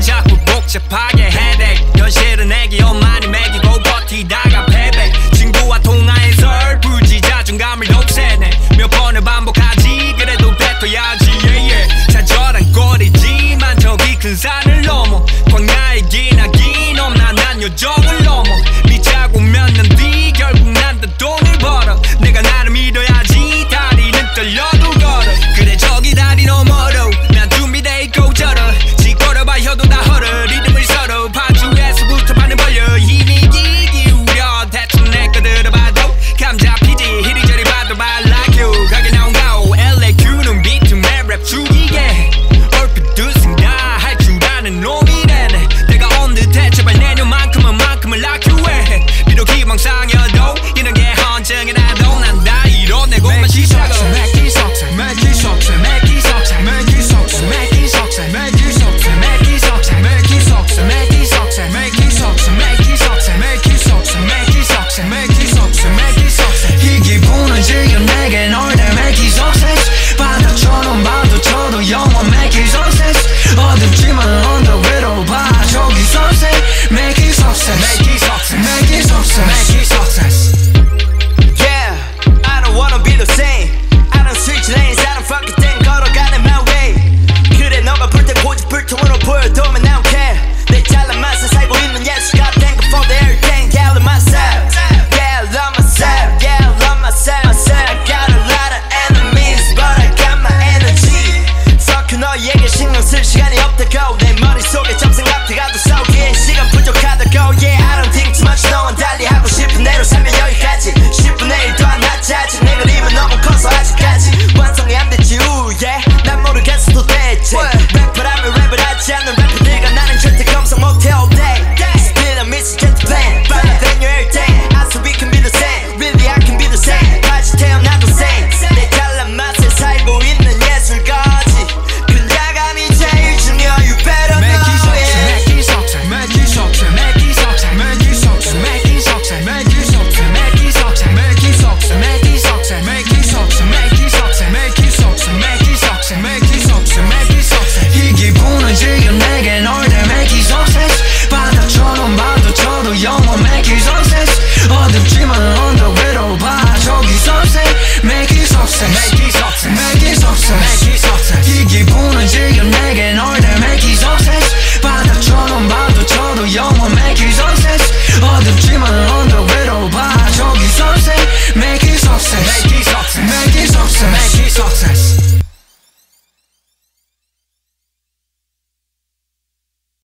자꾸 복잡하게 해대. 현실은 애기 Next. dominant. Hey.